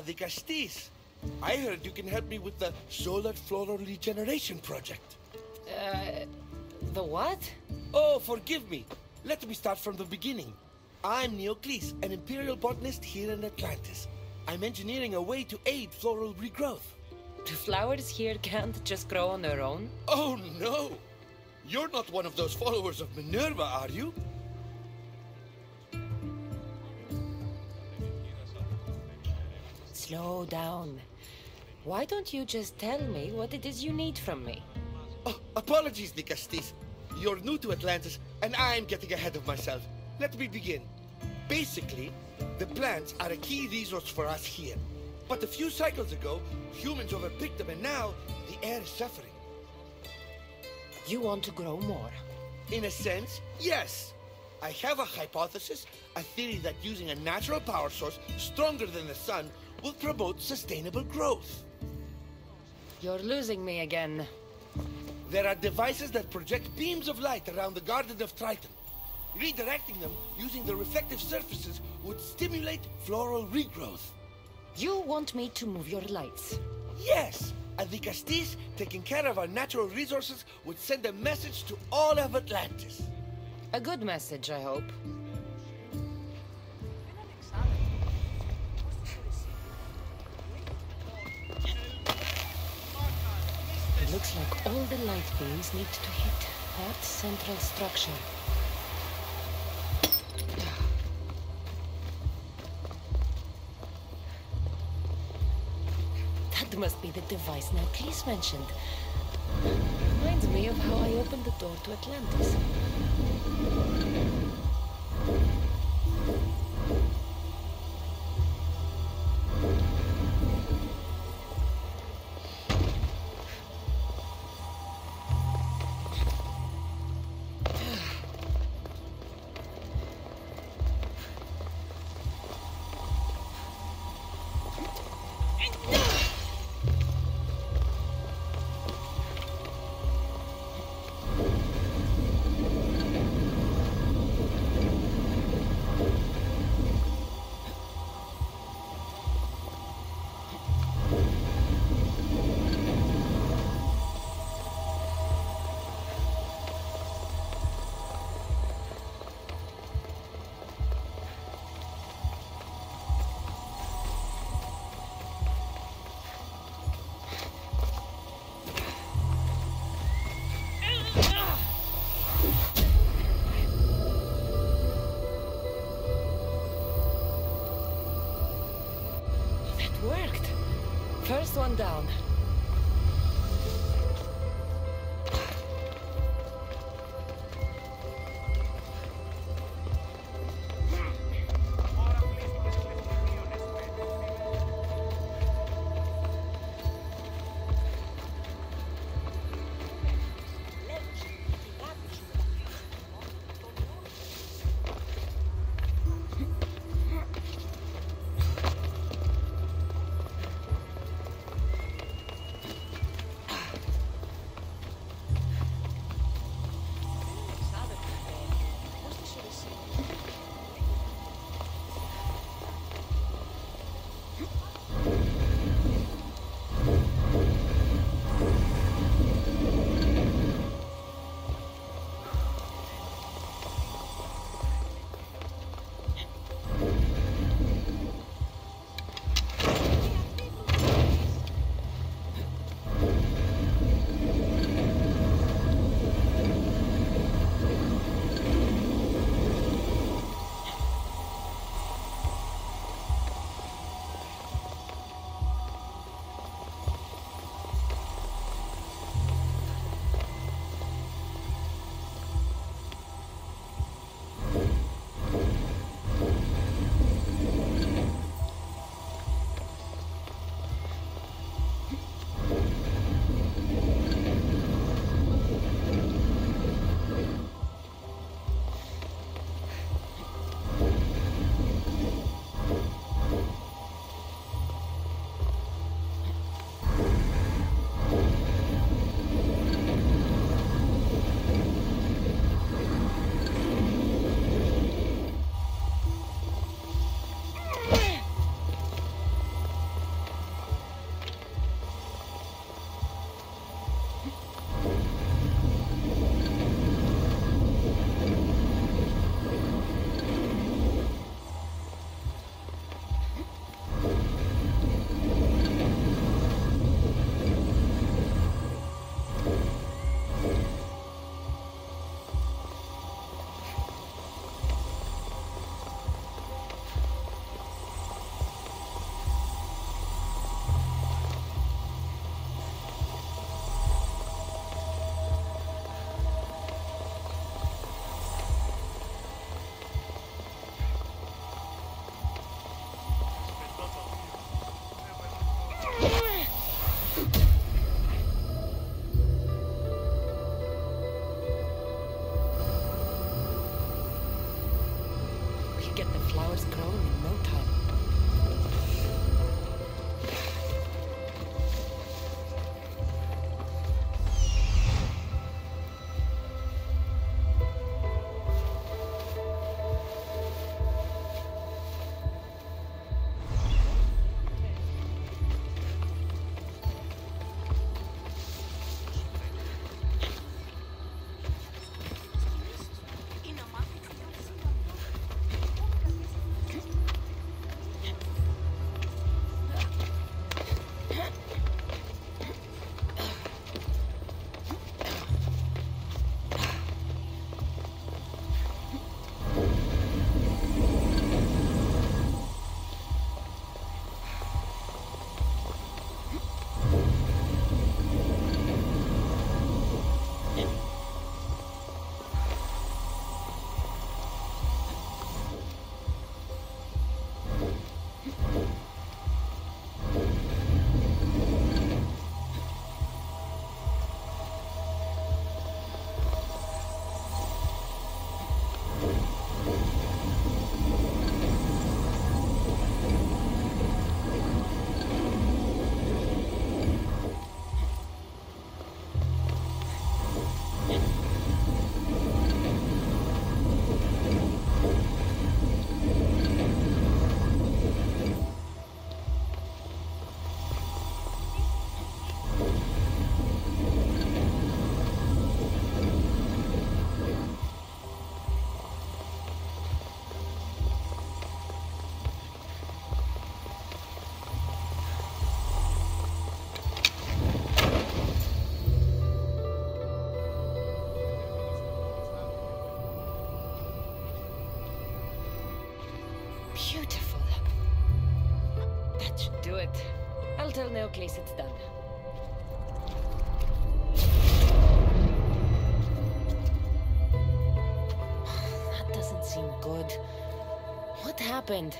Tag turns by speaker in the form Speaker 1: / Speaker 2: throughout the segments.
Speaker 1: Ah, the Castis. I heard you can help me with the Solar Floral Regeneration Project.
Speaker 2: Uh, the what?
Speaker 1: Oh, forgive me. Let me start from the beginning. I'm Neocles, an Imperial botanist here in Atlantis. I'm engineering a way to aid floral regrowth.
Speaker 2: The flowers here can't just grow on their own?
Speaker 1: Oh, no! You're not one of those followers of Minerva, are you?
Speaker 2: Slow down. Why don't you just tell me what it is you need from me?
Speaker 1: Oh, apologies, Dikastes. You're new to Atlantis, and I'm getting ahead of myself. Let me begin. Basically, the plants are a key resource for us here. But a few cycles ago, humans overpicked them, and now the air is suffering.
Speaker 2: You want to grow more?
Speaker 1: In a sense, yes. I have a hypothesis, a theory that using a natural power source stronger than the sun will promote sustainable growth.
Speaker 2: You're losing me again.
Speaker 1: There are devices that project beams of light around the Garden of Triton. Redirecting them using the reflective surfaces would stimulate floral regrowth.
Speaker 2: You want me to move your lights?
Speaker 1: Yes, and the Castis taking care of our natural resources would send a message to all of Atlantis.
Speaker 2: A good message, I hope. Like all the light beams need to hit that central structure. That must be the device Neocles mentioned. Reminds me of how I opened the door to Atlantis. Down. podcast. I'll it's done. That doesn't seem good. What happened?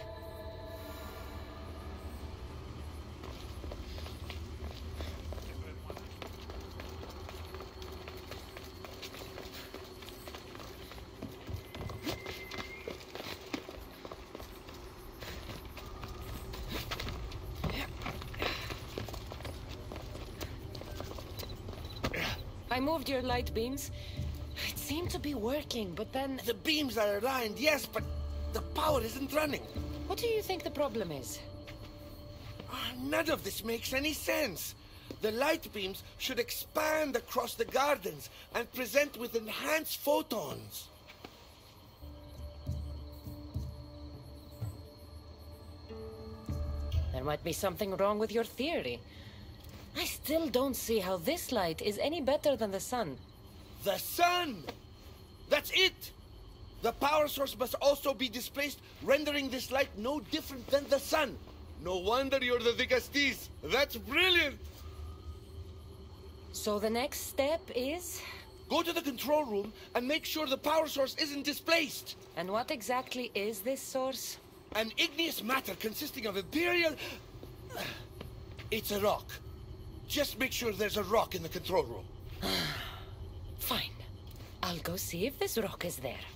Speaker 2: I moved your light beams. It seemed to be working, but then...
Speaker 1: The beams are aligned, yes, but the power isn't running.
Speaker 2: What do you think the problem is?
Speaker 1: Ah, None of this makes any sense. The light beams should expand across the gardens and present with enhanced photons.
Speaker 2: There might be something wrong with your theory. I still don't see how this light is any better than the sun.
Speaker 1: The sun! That's it! The power source must also be displaced, rendering this light no different than the sun. No wonder you're the Dikastes. That's brilliant!
Speaker 2: So the next step is...
Speaker 1: Go to the control room and make sure the power source isn't displaced.
Speaker 2: And what exactly is this source?
Speaker 1: An igneous matter consisting of Imperial... It's a rock. Just make sure there's a rock in the control room.
Speaker 2: Fine. I'll go see if this rock is there.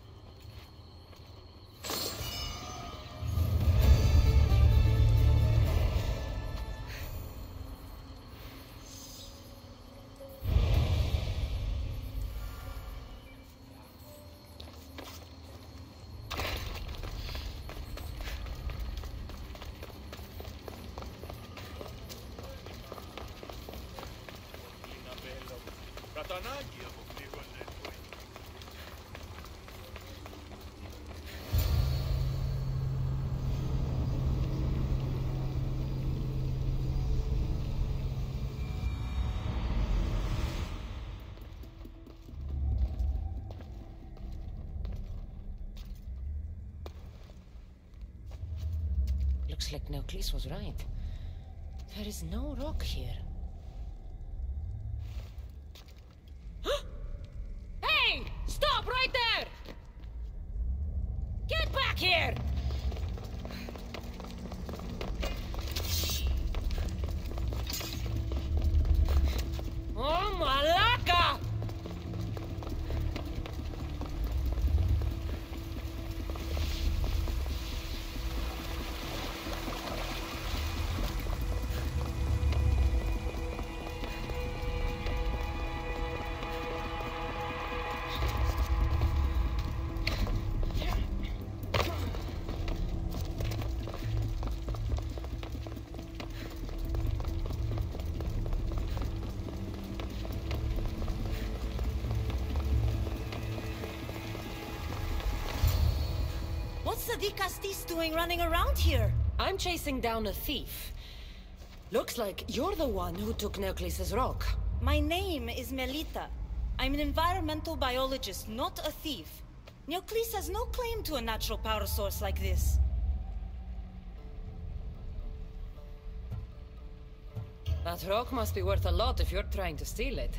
Speaker 2: Looks like Neocles was right. There is no rock here. hey! Stop right there! Get back here!
Speaker 3: What's the Dikastes doing running around here?
Speaker 2: I'm chasing down a thief. Looks like you're the one who took Neocles' rock.
Speaker 3: My name is Melita. I'm an environmental biologist, not a thief. Neocles has no claim to a natural power source like this.
Speaker 2: That rock must be worth a lot if you're trying to steal it.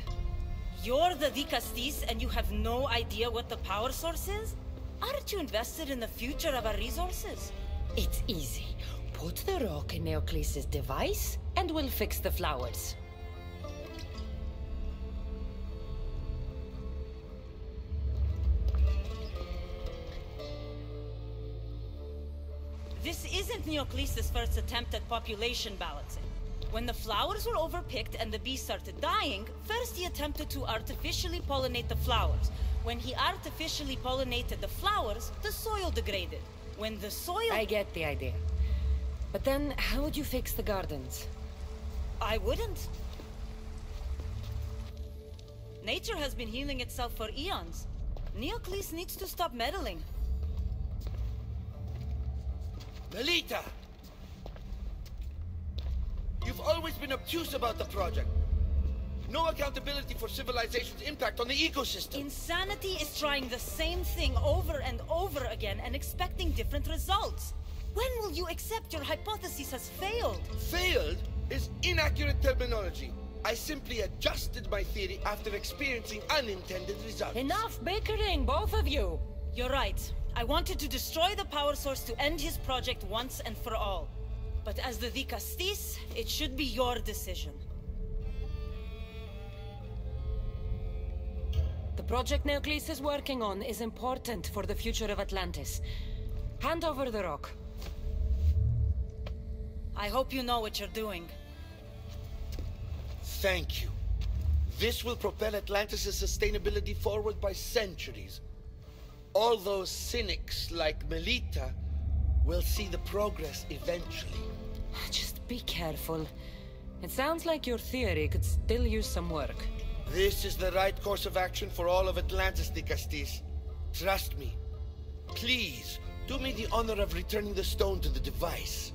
Speaker 3: You're the Dikastes and you have no idea what the power source is? Aren't you invested in the future of our resources?
Speaker 2: It's easy. Put the rock in Neocles' device, and we'll fix the flowers.
Speaker 3: This isn't Neocles' first attempt at population balancing. When the flowers were overpicked and the bees started dying, first he attempted to artificially pollinate the flowers. When he artificially pollinated the flowers, the soil degraded. When the soil...
Speaker 2: I get the idea. But then, how would you fix the gardens?
Speaker 3: I wouldn't. Nature has been healing itself for eons. Neocles needs to stop meddling.
Speaker 1: Melita! You've always been obtuse about the project. No accountability for civilization's impact on the ecosystem.
Speaker 3: Insanity is trying the same thing over and over again and expecting different results. When will you accept your hypothesis has failed?
Speaker 1: Failed? is inaccurate terminology. I simply adjusted my theory after experiencing unintended results.
Speaker 2: Enough bickering, both of you!
Speaker 3: You're right. I wanted to destroy the power source to end his project once and for all. But as the Dikastes, it should be your decision.
Speaker 2: Project Neocles is working on is important for the future of Atlantis. Hand over the rock.
Speaker 3: I hope you know what you're doing.
Speaker 1: Thank you. This will propel Atlantis' sustainability forward by centuries. All those cynics like Melita will see the progress eventually.
Speaker 2: Just be careful. It sounds like your theory could still use some work.
Speaker 1: This is the right course of action for all of Atlantis, Dikastes. Trust me. Please, do me the honor of returning the stone to the device.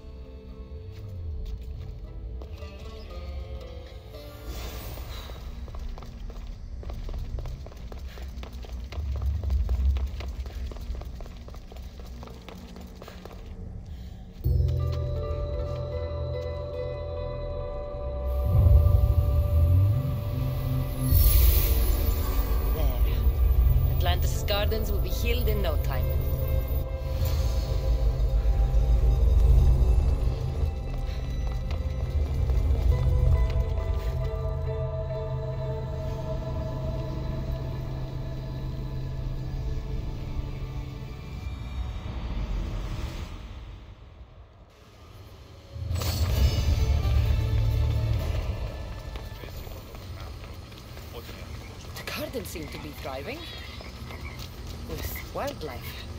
Speaker 2: Atlantis' gardens will be healed in no time. Seem to be thriving. Wildlife.